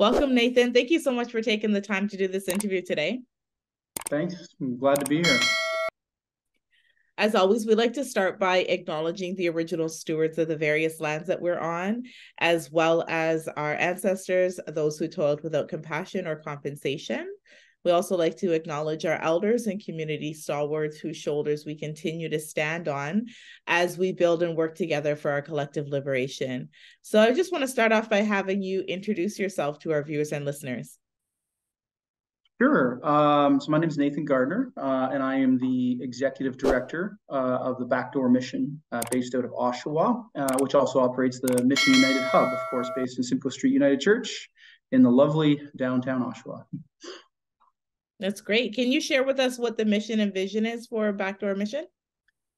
Welcome, Nathan. Thank you so much for taking the time to do this interview today. Thanks. I'm glad to be here. As always, we like to start by acknowledging the original stewards of the various lands that we're on, as well as our ancestors, those who toiled without compassion or compensation. We also like to acknowledge our elders and community stalwarts whose shoulders we continue to stand on as we build and work together for our collective liberation. So I just want to start off by having you introduce yourself to our viewers and listeners. Sure. Um, so my name is Nathan Gardner, uh, and I am the executive director uh, of the Backdoor Mission uh, based out of Oshawa, uh, which also operates the Mission United Hub, of course, based in Simcoe Street United Church in the lovely downtown Oshawa. That's great. Can you share with us what the mission and vision is for Backdoor Mission?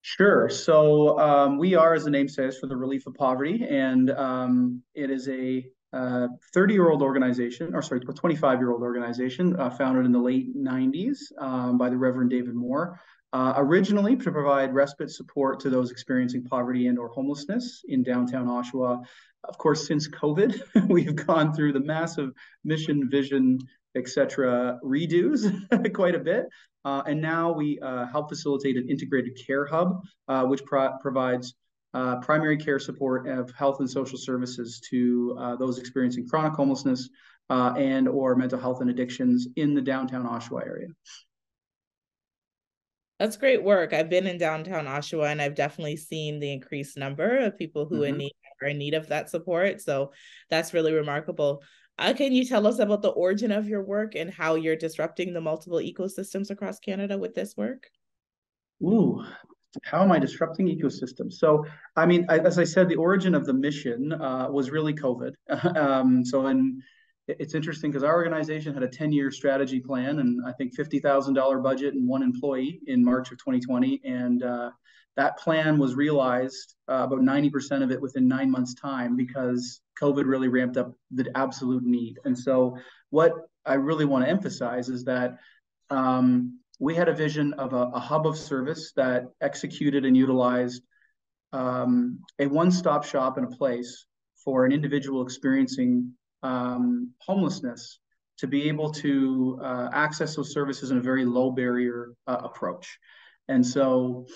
Sure. So um, we are, as the name says, for the relief of poverty, and um, it is a 30-year-old uh, organization, or sorry, a 25-year-old organization, uh, founded in the late 90s um, by the Reverend David Moore. Uh, originally to provide respite support to those experiencing poverty and or homelessness in downtown Oshawa. Of course, since COVID, we've gone through the massive mission, vision, etc. redos quite a bit. Uh, and now we uh, help facilitate an integrated care hub, uh, which pro provides uh, primary care support of health and social services to uh, those experiencing chronic homelessness uh, and or mental health and addictions in the downtown Oshawa area. That's great work. I've been in downtown Oshawa and I've definitely seen the increased number of people who mm -hmm. in mm-hmm. need are in need of that support. So that's really remarkable. Uh, can you tell us about the origin of your work and how you're disrupting the multiple ecosystems across Canada with this work? Ooh, how am I disrupting ecosystems? So, I mean, I, as I said, the origin of the mission uh, was really COVID. um, so, and it's interesting because our organization had a 10 year strategy plan and I think $50,000 budget and one employee in March of 2020. And uh, that plan was realized uh, about 90% of it within nine months' time because COVID really ramped up the absolute need. And so, what I really want to emphasize is that um, we had a vision of a, a, hub of service that executed and utilized um, a one stop shop and a place for an individual experiencing um, homelessness to be able to uh, access those services in a very low barrier uh, approach. And so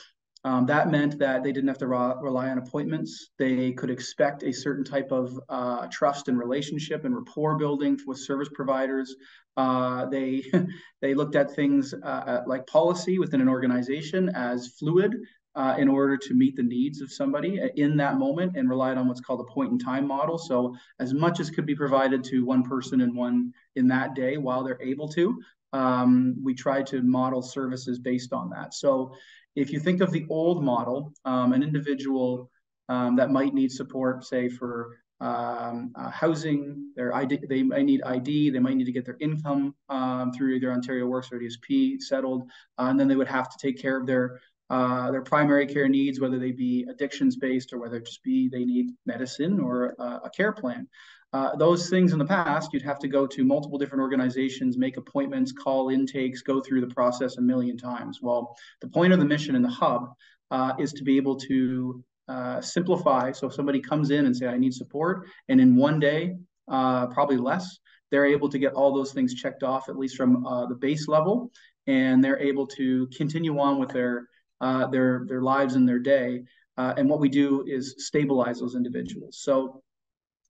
um, that meant that they didn't have to rely on appointments. They could expect a certain type of uh, trust and relationship and rapport building with service providers. Uh, they they looked at things uh, like policy within an organization as fluid uh, in order to meet the needs of somebody in that moment and relied on what's called a point in time model. So as much as could be provided to one person in one in that day while they're able to, um, we try to model services based on that. So if you think of the old model, um, an individual um, that might need support, say for um, uh, housing, their ID, they might need ID, they might need to get their income um, through either Ontario Works or ODSP settled, uh, and then they would have to take care of their uh, their primary care needs, whether they be addictions based or whether it just be they need medicine or uh, a care plan. Uh, those things in the past, you'd have to go to multiple different organizations, make appointments, call intakes, go through the process a million times. Well, the point of the mission in the hub uh, is to be able to uh, simplify. So if somebody comes in and say, I need support, and in one day, uh, probably less, they're able to get all those things checked off, at least from uh, the base level, and they're able to continue on with their uh, their their lives and their day. and what we do is stabilize those individuals. So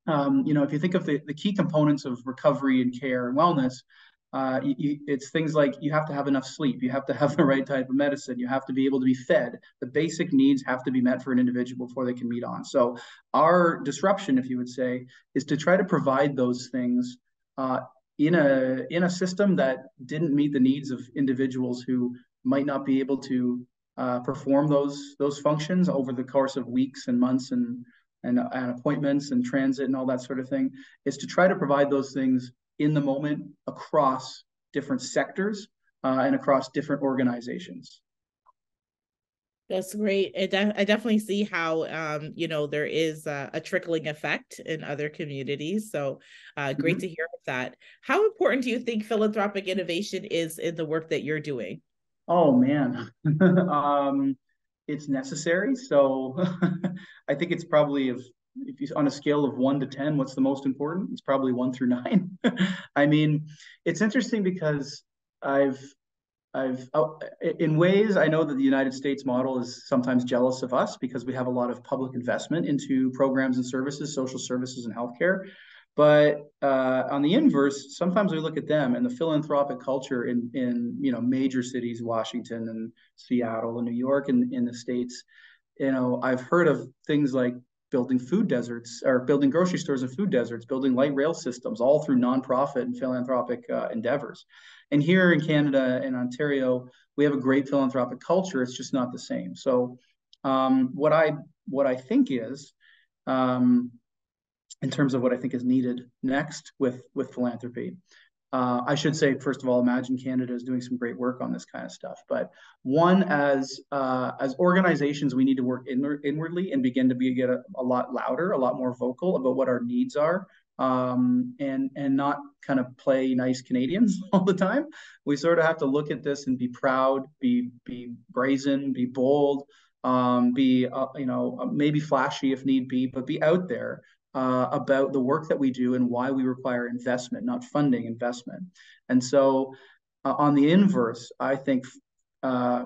um, you know, if you think of the, the key components of recovery and care and wellness, uh, you, it's things like you have to have enough sleep, you have to have the right type of medicine, you have to be able to be fed. The basic needs have to be met for an individual before they can meet on. So our disruption, if you would say, is to try to provide those things uh, in a in a system that didn't meet the needs of individuals who might not be able to uh, perform those those functions over the course of weeks and months and and, and appointments and transit and all that sort of thing is to try to provide those things in the moment across different sectors uh, and across different organizations. That's great. I, de- I definitely see how um, you know there is a, a, trickling effect in other communities. So uh, great mm-hmm. to hear that. How important do you think philanthropic innovation is in the work that you're doing? Oh man, um, it's necessary. So I think it's probably if you on a scale of one to ten, what's the most important? It's probably one through nine. I mean, it's interesting because I've I've oh, in ways I know that the United States model is sometimes jealous of us because we have a lot of public investment into programs and services, social services and healthcare. But uh, on the inverse, sometimes we look at them and the philanthropic culture in in you know major cities, Washington and Seattle and New York and in the states. You know, I've heard of things like building food deserts or building grocery stores and food deserts, building light rail systems, all through nonprofit and philanthropic uh, endeavors. And here in Canada and Ontario, we have a great philanthropic culture. It's just not the same. So, um, what I what I think is, um, in terms of what I think is needed next with with philanthropy, uh, I should say, first of all, Imagine Canada is doing some great work on this kind of stuff. But one, as uh, as organizations, we need to work inward, inwardly and begin to be get a, a, lot louder, a lot more vocal about what our needs are, um, and and not kind of play nice Canadians all the time. We sort of have to look at this and be proud, be be brazen, be bold, um, be uh, you know maybe flashy if need be, but be out there uh, about the work that we do and why we require investment, not funding investment. And so, uh, on the inverse, I think uh,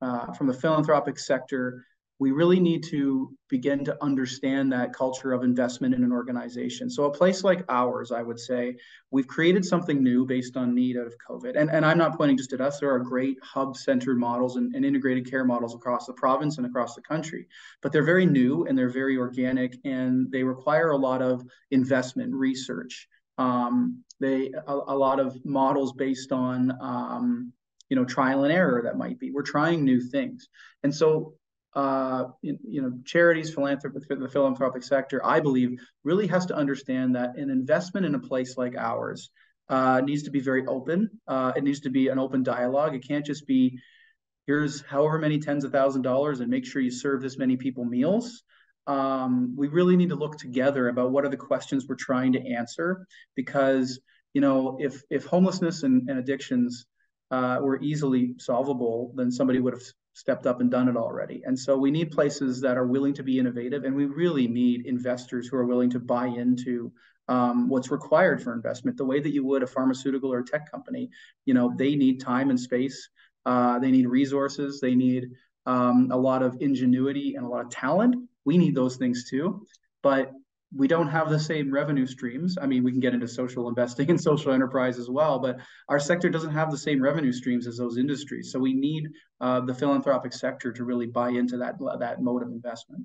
uh from the philanthropic sector, we really need to begin to understand that culture of investment in an organization. So a place like ours, I would say, we've created something new based on need out of COVID. And, and I'm not pointing just at us. There are great hub-centered models and, and integrated care models across the province and across the country. But they're very new and they're very organic and they require a lot of investment, research. Um, they a, a, lot of models based on um, you know trial and error that might be we're trying new things and so uh, you, know, charities, philanthropy, the philanthropic sector, I believe, really has to understand that an investment in a place like ours uh, needs to be very open. Uh, it needs to be an open dialogue. It can't just be, here's however many tens of thousand dollars and make sure you serve this many people meals. Um, we really need to look together about what are the questions we're trying to answer because you know if if homelessness and, and addictions uh, were easily solvable, then somebody would have stepped up and done it already. And so we need places that are willing to be innovative, and we really need investors who are willing to buy into um, what's required for investment. The way that you would a pharmaceutical or a tech company, you know, they need time and space, uh, they need resources, they need um, a lot of ingenuity and a lot of talent. We need those things too, but we don't have the same revenue streams. I mean, we can get into social investing and social enterprise as well, but our sector doesn't have the same revenue streams as those industries. So we need uh, the philanthropic sector to really buy into that that mode of investment.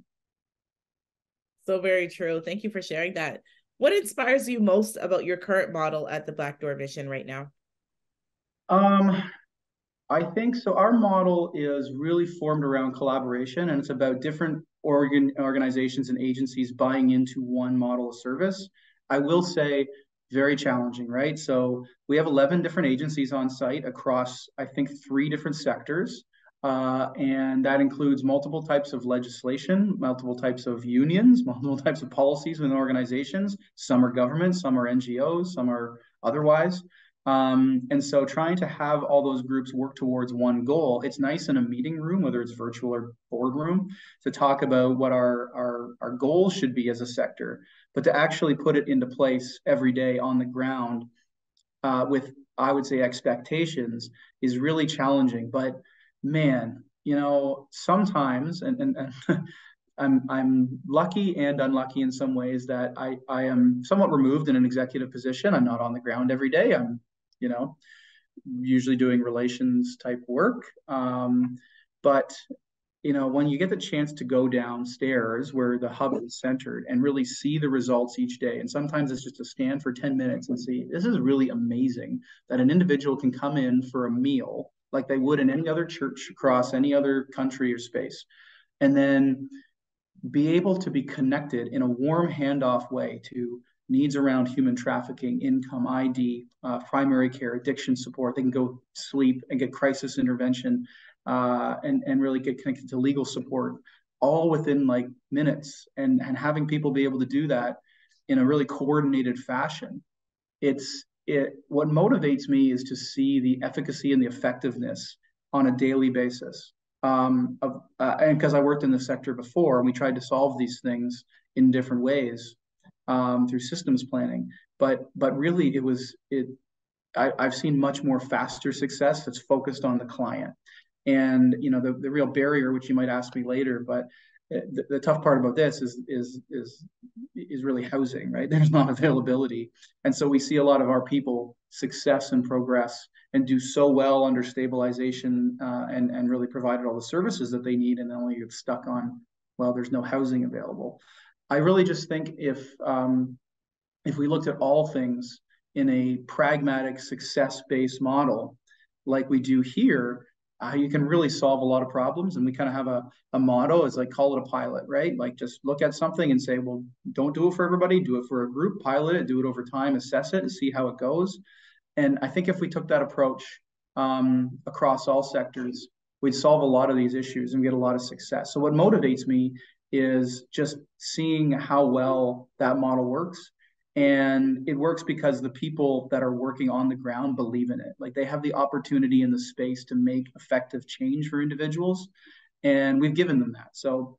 So very true. Thank you for sharing that. What inspires you most about your current model at the Backdoor Mission right now? Um, I think so. Our model is really formed around collaboration, and it's about different organ organizations and agencies buying into one model of service. I will say, very challenging, right? So we have 11 different agencies on site across, I think, three different sectors. Uh, and that includes multiple types of legislation, multiple types of unions, multiple types of policies within organizations. Some are government, some are NGOs, some are otherwise. Um, and so trying to have all those groups work towards one goal, it's nice in a meeting room, whether it's virtual or boardroom, to talk about what our, our, our goals should be as a sector, but to actually put it into place every day on the ground uh, with, I would say, expectations is really challenging. But man, you know, sometimes, and, and, and I'm I'm lucky and unlucky in some ways that I I am somewhat removed in an executive position. I'm not on the ground every day. I'm you know, usually doing relations type work. Um, but you know, when you get the chance to go downstairs where the hub is centered and really see the results each day, and sometimes it's just to stand for 10 minutes and see, this is really amazing that an individual can come in for a meal like they would in any other church across any other country or space. And then be able to be connected in a warm handoff way to needs around human trafficking, income, ID, uh, primary care, addiction support. They can go sleep and get crisis intervention uh, and, and really get connected to legal support all within like minutes and, and having people be able to do that in a really coordinated fashion. It's it what motivates me is to see the efficacy and the effectiveness on a daily basis. Um, of, uh, and because I worked in the sector before and we tried to solve these things in different ways um, through systems planning. But but really, it was it. I, I've seen much more faster success that's focused on the client, and you know the the real barrier, which you might ask me later, but the, the, tough part about this is is is is really housing, right? There's not availability, and so we see a lot of our people success and progress and do so well under stabilization uh, and and really provided all the services that they need, and then only get stuck on well, there's no housing available. I really just think if um, if we looked at all things in a pragmatic, success-based model, like we do here, uh, you can really solve a lot of problems. And we kind of have a, a motto is like call it a pilot, right? Like just look at something and say, well, don't do it for everybody, do it for a group, pilot it, do it over time, assess it, and see how it goes. And I think if we took that approach um, across all sectors, we'd solve a lot of these issues and get a lot of success. So what motivates me is just seeing how well that model works. And it works because the people that are working on the ground believe in it. Like they have the opportunity in the space to make effective change for individuals and we've given them that. So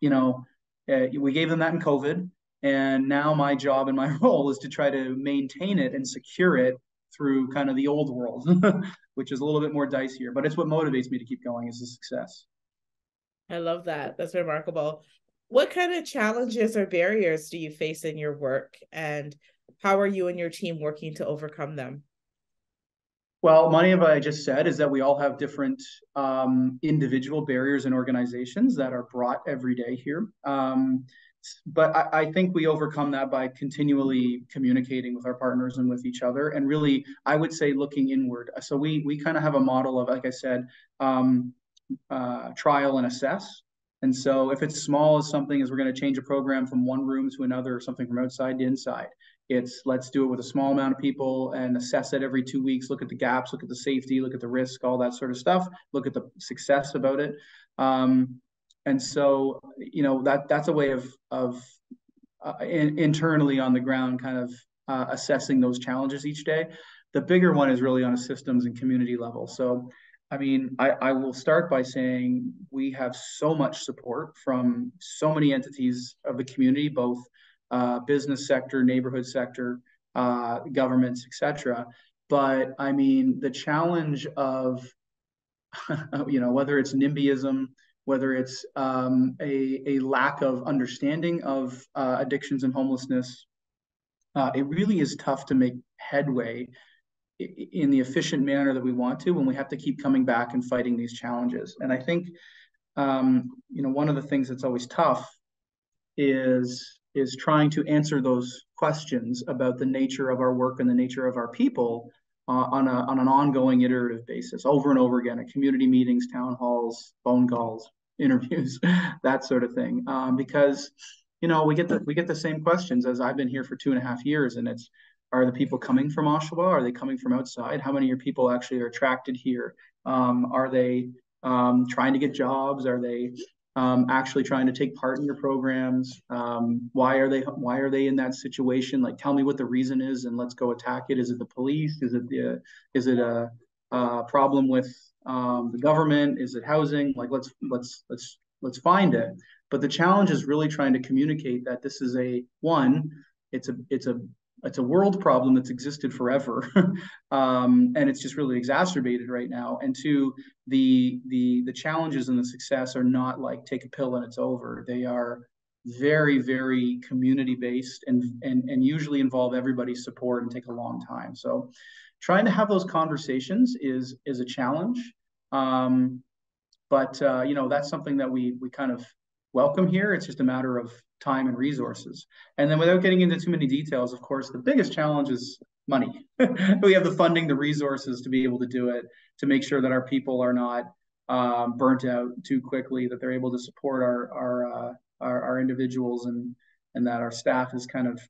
you know uh, we gave them that in covid and now my job and my role is to try to maintain it and secure it through kind of the old world which is a little bit more dicier but it's what motivates me to keep going is the success i love that. That's remarkable. What kind of challenges or barriers do you face in your work and how are you and your team working to overcome them? Well many of what i just said is that we all have different um, individual barriers and organizations that are brought every day here. Um, but I, I, think we overcome that by continually communicating with our partners and with each other and really i would say looking inward. So we we kind of have a model of like i said um, uh, trial and assess and so if it's small as something as we're going to change a program from one room to another or something from outside to inside, it's let's do it with a small amount of people and assess it every two weeks, look at the gaps, look at the safety, look at the risk, all that sort of stuff, look at the success about it. Um, and so, you know, that that's a way of of uh, in, internally on the ground kind of uh, assessing those challenges each day. The bigger one is really on a systems and community level. So I mean, I, I will start by saying we have so much support from so many entities of the community, both uh, business sector, neighborhood sector, uh, governments, etc. But I mean, the challenge of, you know, whether it's NIMBYism, whether it's um, a, a lack of understanding of uh, addictions and homelessness, uh, it really is tough to make headway in the efficient manner that we want to when we have to keep coming back and fighting these challenges. And I think, um, you know, one of the things that's always tough is is trying to answer those questions about the nature of our work and the nature of our people uh, on a on an ongoing iterative basis, over and over again at community meetings, town halls, phone calls, interviews, that sort of thing. Um, because you know we get the we get the same questions as I've been here for two and a half years, and it's are the people coming from Oshawa? Are they coming from outside? How many of your people actually are attracted here? Um, are they um, trying to get jobs? Are they um, actually trying to take part in your programs? Um, why are they Why are they in that situation? Like, tell me what the reason is, and let's go attack it. Is it the police? Is it the Is it a, a problem with um, the government? Is it housing? Like, let's let's let's let's find it. But the challenge is really trying to communicate that this is a one. It's a it's a it's a world problem that's existed forever, um, and it's just really exacerbated right now. And two, the the the challenges and the success are not like take a pill and it's over. They are very very community based and and and usually involve everybody's support and take a long time. So, trying to have those conversations is is a challenge. Um, but uh, you know that's something that we we kind of welcome here. It's just a matter of time and resources. And then without getting into too many details, of course, the biggest challenge is money. we have the funding, the resources to be able to do it, to make sure that our people are not um, burnt out too quickly, that they're able to support our our, uh, our, our individuals and and that our staff is kind of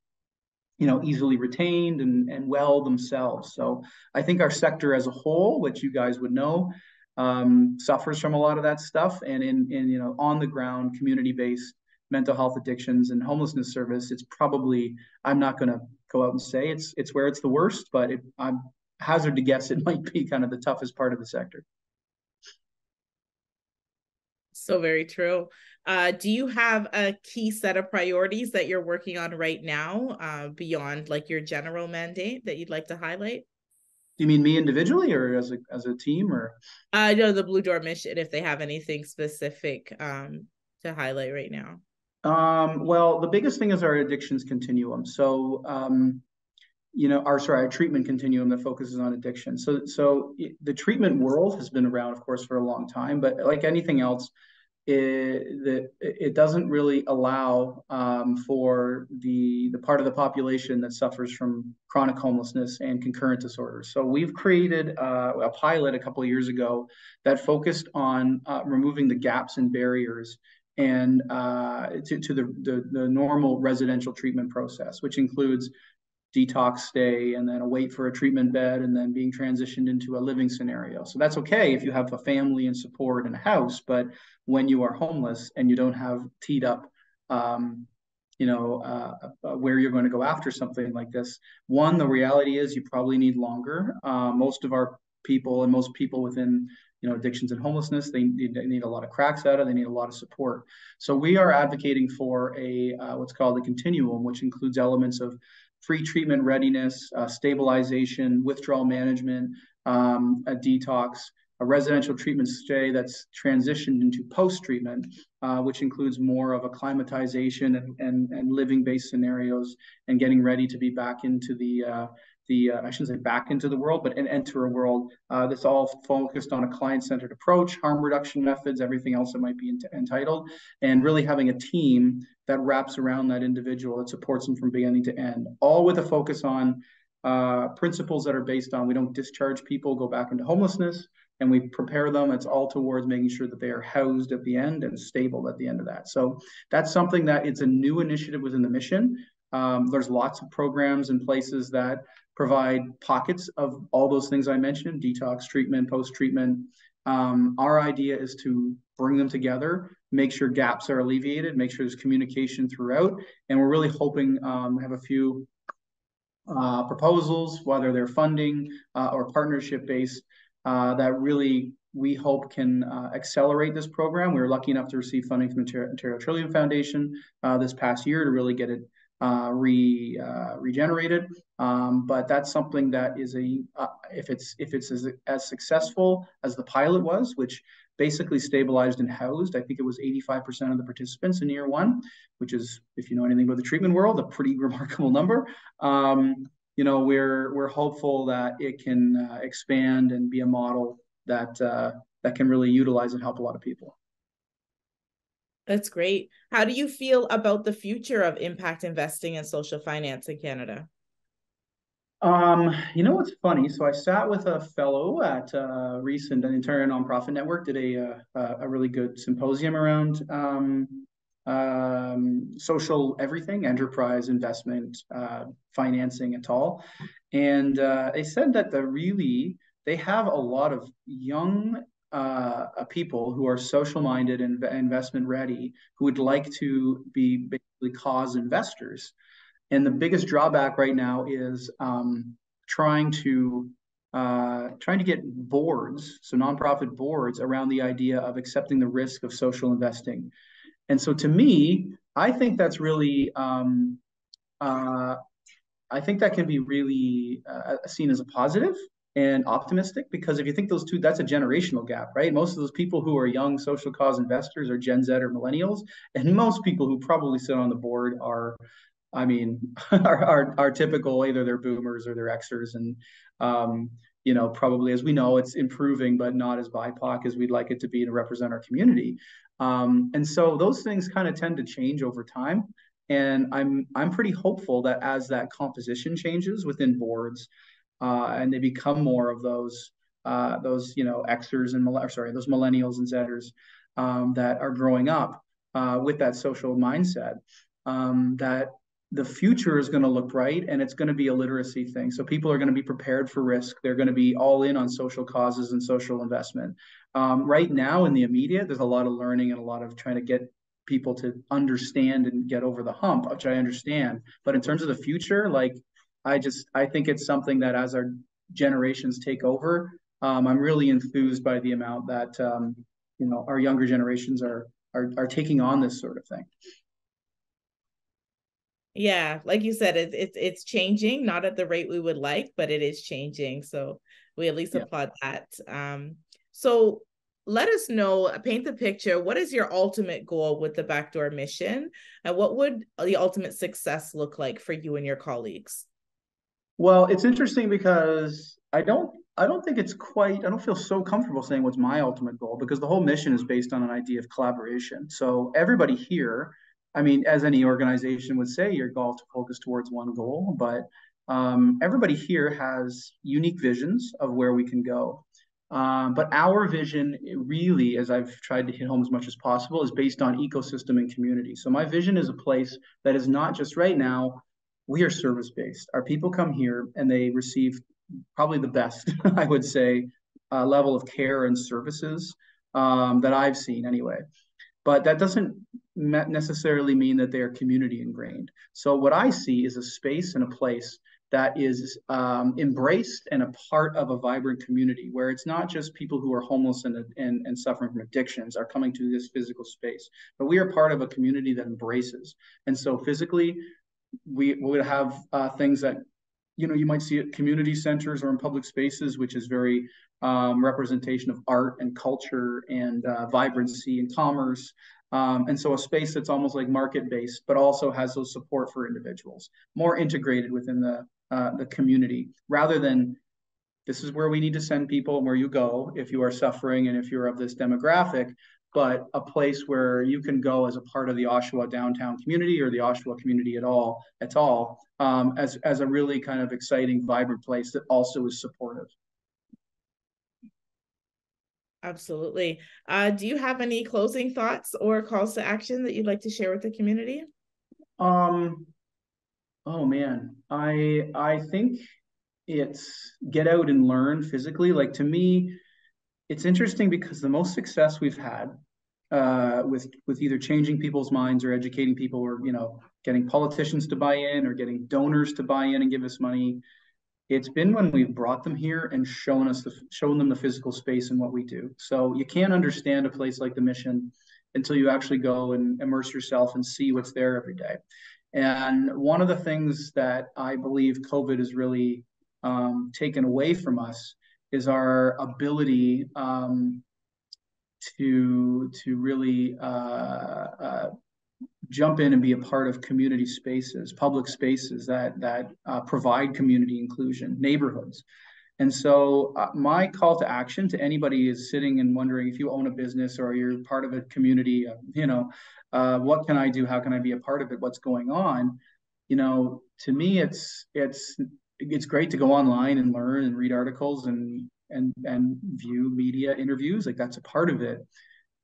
you know easily retained and and well themselves. So I think our sector as a whole, which you guys would know, um, suffers from a lot of that stuff. And in in you know on the ground, community based mental health addictions and homelessness service, it's probably I'm not going to go out and say it's it's where it's the worst, but it, I'm hazard to guess it might be kind of the toughest part of the sector. So very true. Uh, do you have a key set of priorities that you're working on right now uh, beyond like your general mandate that you'd like to highlight? Do you mean me individually or as a as a team or? I uh, know the Blue Door mission. If they have anything specific um, to highlight right now. Um, well, the biggest thing is our addictions continuum. So um, you know, our sorry, our treatment continuum that focuses on addiction. So, so the treatment world has been around, of course, for a long time, but like anything else, it, the, it doesn't really allow um, for the the part of the population that suffers from chronic homelessness and concurrent disorders. So we've created uh, a pilot a couple of years ago that focused on uh, removing the gaps and barriers and uh, to, to the, the, the normal residential treatment process, which includes detox stay and then a wait for a treatment bed and then being transitioned into a living scenario. So that's okay if you have a family and support and a house, but when you are homeless and you don't have teed up, um, you know, uh, uh, where you're going to go after something like this, one, the reality is you probably need longer. Uh, most of our people and most people within you know addictions and homelessness. They need, they need a lot of cracks out of they need a lot of support. So we are advocating for a uh, what's called a continuum which includes elements of pre-treatment readiness, uh, stabilization, withdrawal management, um, a detox, a residential treatment stay that's transitioned into post-treatment, uh, which includes more of acclimatization and, and, and living-based scenarios and getting ready to be back into the uh, the uh, I shouldn't say back into the world, but and enter a world uh, that's all focused on a client-centered approach, harm reduction methods, everything else that might be ent- entitled, and really having a team that wraps around that individual that supports them from beginning to end, all with a focus on uh, principles that are based on we don't discharge people, go back into homelessness, and we prepare them. It's all towards making sure that they are housed at the end and stable at the end of that. So that's something that it's a new initiative within the mission. Um, there's lots of programs and places that provide pockets of all those things I mentioned detox treatment, post treatment. Um, our idea is to bring them together, make sure gaps are alleviated, make sure there's communication throughout. And we're really hoping um, have a few uh, proposals, whether they're funding uh, or partnership based, uh, that really we hope can uh, accelerate this program. We were lucky enough to receive funding from the Ontario Trillium Foundation uh, this past year to really get it uh, re uh, regenerated. Um, but that's something that is a uh, if it's if it's as, as successful as the pilot was, which basically stabilized and housed. I think it was 85% of the participants in year one, which is, if you know anything about the treatment world, a pretty remarkable number. Um, you know, we're we're hopeful that it can uh, expand and be a model that uh, that can really utilize and help a lot of people. That's great. How do you feel about the future of impact investing and social finance in Canada? Um, you know what's funny? So I sat with a fellow at recent an Ontario Nonprofit Network did a uh, a really good symposium around um, um, social everything, enterprise investment, uh, financing at all, and uh, they said that the really they have a lot of young uh, people who are social minded and investment ready who would like to be basically cause investors. And the biggest drawback right now is um, trying to uh, trying to get boards, so nonprofit boards, around the idea of accepting the risk of social investing. And so, to me, I think that's really, um, uh, I think that can be really uh, seen as a positive and optimistic because if you think those two, that's a generational gap, right? Most of those people who are young social cause investors are Gen Z or millennials, and most people who probably sit on the board are, I mean, are are, are typical either they're boomers or they're Xers, and um, you know, probably as we know, it's improving, but not as BIPOC as we'd like it to be to represent our community. Um, and so those things kind of tend to change over time. And I'm I'm pretty hopeful that as that composition changes within boards, uh, and they become more of those uh, those you know Xers and sorry those millennials and Zers um, that are growing up uh, with that social mindset. Um, that the future is going to look bright and it's going to be a literacy thing. So people are going to be prepared for risk. They're going to be all in on social causes and social investment. Um, right now in the immediate, there's a lot of learning and a lot of trying to get people to understand and get over the hump, which I understand. But in terms of the future, like I just I think it's something that as our generations take over, um, I'm really enthused by the amount that um, you know our younger generations are are are taking on this sort of thing. Yeah, like you said, it's it's it's changing, not at the rate we would like, but it is changing. So we at least yeah. applaud that. Um, so let us know, paint the picture. What is your ultimate goal with the backdoor mission? And what would the ultimate success look like for you and your colleagues? Well, it's interesting because I don't I don't think it's quite I don't feel so comfortable saying what's my ultimate goal because the whole mission is based on an idea of collaboration. So everybody here, I mean, as any organization would say, your goal to focus towards one goal, but um, everybody here has unique visions of where we can go. Um, but our vision really, as I've tried to hit home as much as possible, is based on ecosystem and community. So my vision is a place that is not just right now, we are service based. Our people come here and they receive probably the best, I would say, uh, level of care and services um, that I've seen anyway. But that doesn't necessarily mean that they are community ingrained. So what I see is a space and a place that is um, embraced and a part of a vibrant community where it's not just people who are homeless and, and, and suffering from addictions are coming to this physical space, but we are part of a community that embraces. And so physically, we would have uh, things that, you know, you might see at community centers or in public spaces, which is very um, representation of art and culture and uh, vibrancy and commerce. Um, and so a space that's almost like market based, but also has those support for individuals, more integrated within the uh, the community rather than this is where we need to send people and where you go if you are suffering and if you're of this demographic but a place where you can go as a part of the Oshawa downtown community or the Oshawa community at all at all um, as as a really kind of exciting vibrant place that also is supportive. Absolutely. Uh, do you have any closing thoughts or calls to action that you'd like to share with the community? Um Oh man, I I think it's get out and learn physically. Like to me, it's interesting because the most success we've had uh, with with either changing people's minds or educating people, or you know, getting politicians to buy in or getting donors to buy in and give us money. It's been when we've brought them here and shown us the shown them the physical space and what we do. So you can't understand a place like the mission until you actually go and immerse yourself and see what's there every day. And one of the things that I believe COVID has really um, taken away from us is our ability um, to to really uh, uh, jump in and be a part of community spaces, public spaces that that uh, provide community inclusion, neighborhoods. And so, uh, my call to action to anybody is sitting and wondering if you own a business or you're part of a community, uh, you know, uh, what can I do? How can I be a part of it? What's going on? You know, to me, it's it's it's great to go online and learn and read articles and and and view media interviews. Like that's a part of it,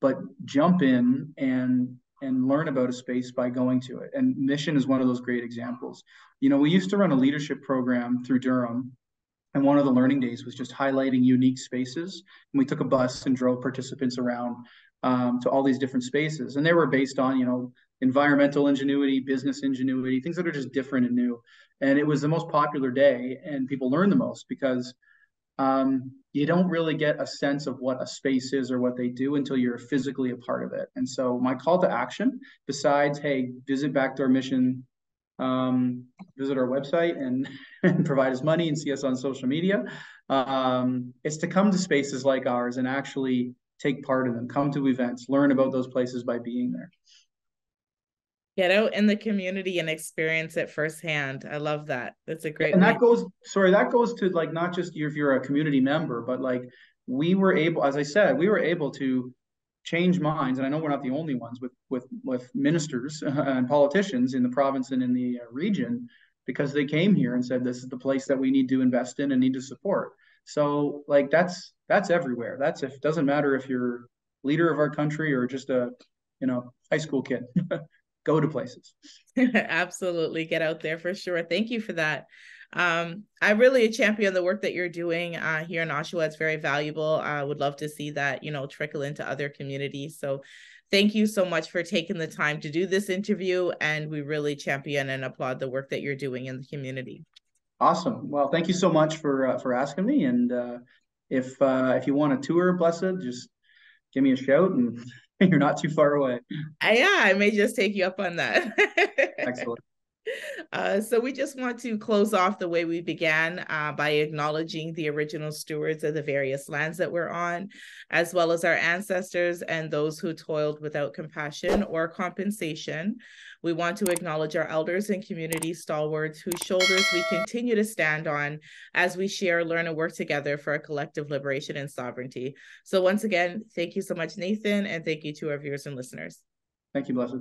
but jump in and and learn about a space by going to it. And Mission is one of those great examples. You know, we used to run a leadership program through Durham and one of the learning days was just highlighting unique spaces. And we took a bus and drove participants around um, to all these different spaces. And they were based on, you know, environmental ingenuity, business ingenuity, things that are just different and new. And it was the most popular day, and people learned the most because um, you don't really get a sense of what a space is or what they do until you're physically a part of it. And so, my call to action, besides, hey, visit Backdoor Mission, um, visit our website and, and provide us money and see us on social media, um, is to come to spaces like ours and actually take part in them, come to events, learn about those places by being there. Get out in the community and experience it firsthand. I love that. That's a great. And way. that goes, sorry, that goes to like not just if you're a community member, but like we were able, as I said, we were able to change minds. And I know we're not the only ones with with with ministers and politicians in the province and in the uh, region because they came here and said this is the place that we need to invest in and need to support. So like that's that's everywhere. That's if doesn't matter if you're leader of our country or just a you know high school kid. Go to places. Absolutely, get out there for sure. Thank you for that. Um, I really champion the work that you're doing uh, here in Oshawa. It's very valuable. I would love to see that, you know, trickle into other communities. So thank you so much for taking the time to do this interview. And we really champion and applaud the work that you're doing in the community. Awesome. Well, thank you so much for uh, for asking me. And uh, if uh, if you want a tour, Blessed, just give me a shout and you're not too far away. Uh, yeah, I may just take you up on that. Excellent. Uh, so we just want to close off the way we began uh, by acknowledging the original stewards of the various lands that we're on, as well as our ancestors and those who toiled without compassion or compensation. We want to acknowledge our elders and community stalwarts whose shoulders we continue to stand on as we share, learn, and work together for a collective liberation and sovereignty. So once again, thank you so much, Nathan, and thank you to our viewers and listeners. Thank you, Blessed.